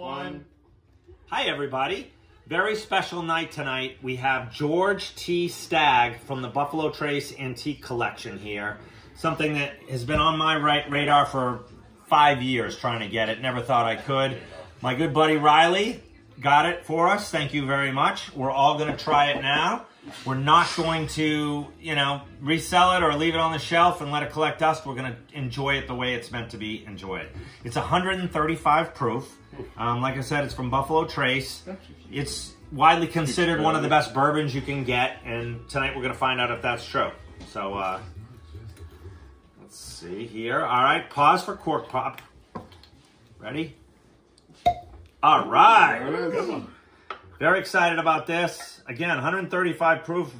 one. Hi, everybody. Very special night tonight. We have George T. Stagg from the Buffalo Trace Antique Collection here. Something that has been on my right radar for five years trying to get it. Never thought I could. My good buddy Riley got it for us. Thank you very much. We're all going to try it now. We're not going to, you know, resell it or leave it on the shelf and let it collect dust. We're going to enjoy it the way it's meant to be enjoyed. It's 135 proof. Um, like I said, it's from Buffalo Trace. It's widely considered one of the best bourbons you can get, and tonight we're going to find out if that's true. So, uh, let's see here. All right, pause for cork pop. Ready? All right. It is. Very excited about this. Again, 135 proof,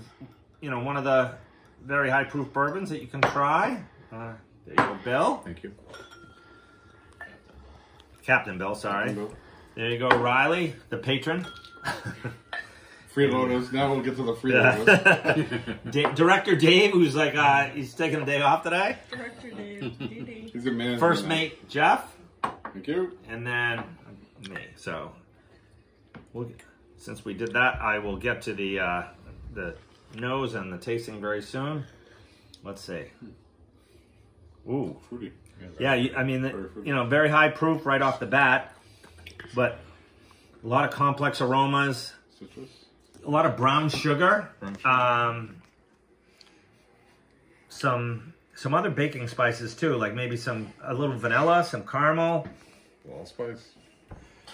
you know, one of the very high proof bourbons that you can try. Uh, there you go, Bill. Thank you. Captain Bill, sorry. There you go, Riley, the patron. Freeloaders. Now we'll get to the freeloaders. Da- Director Dave, who's like, uh, he's taking a day off today. Director Dave. DD. He's a man. First mate, Jeff. Thank you. and then me. So, we'll, since we did that, I will get to the uh, the nose and the tasting very soon. Let's see. Ooh, Fruity. yeah. You, I mean, the, you know, very high proof right off the bat, but a lot of complex aromas. Citrus. A lot of brown sugar. Brown sugar. Um, some some other baking spices too, like maybe some a little vanilla, some caramel. Allspice.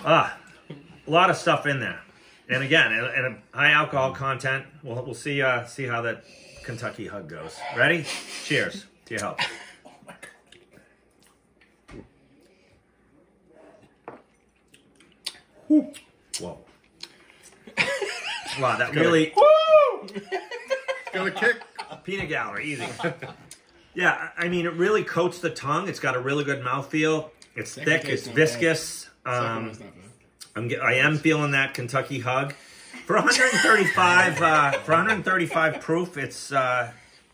Ah, a lot of stuff in there, and again, and, and a high alcohol content. We'll we'll see uh, see how that Kentucky hug goes. Ready? Cheers to your health. Whoa! Wow, that really Got a kick. peanut gallery, easy. yeah, I mean, it really coats the tongue. It's got a really good mouthfeel. It's thick. It's viscous. Second Um, not bad. I'm I am feeling that Kentucky hug. For 135, uh, for 135 proof, it's uh,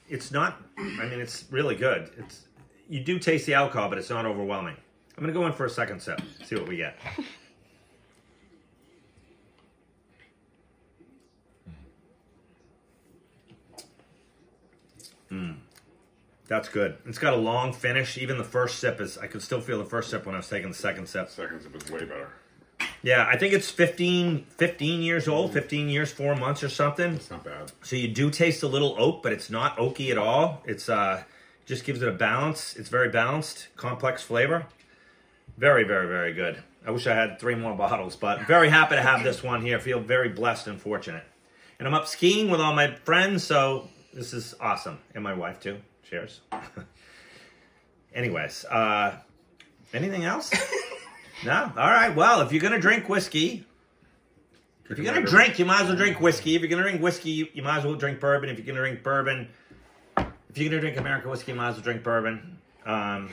it's not. I mean, it's really good. It's you do taste the alcohol, but it's not overwhelming. I'm gonna go in for a second sip. See what we get. Mm. That's good. It's got a long finish. Even the first sip is. I could still feel the first sip when I was taking the second sip. Second sip is way better. Yeah, I think it's 15, 15 years old, 15 years, four months or something. It's not bad. So you do taste a little oak, but it's not oaky at all. It's uh, just gives it a balance. It's very balanced, complex flavor. Very, very, very good. I wish I had three more bottles, but very happy to have this one here. feel very blessed and fortunate. And I'm up skiing with all my friends, so this is awesome. And my wife too. Cheers. Anyways, uh, anything else? no? All right. Well, if you're going to drink whiskey, if you're gonna drink, you might as well drink whiskey. If you're gonna drink whiskey, you, might as well drink bourbon. If you're gonna drink bourbon, if you're gonna drink American whiskey, you might as well drink bourbon. Um,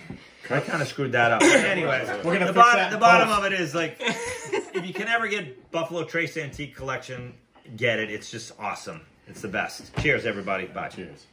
I kind of screwed that up. But anyways, We're gonna the, bottom, the bottom of it is like, if you can ever get Buffalo Trace Antique Collection, get it. It's just awesome. It's the best. Cheers, everybody. Bye. Cheers.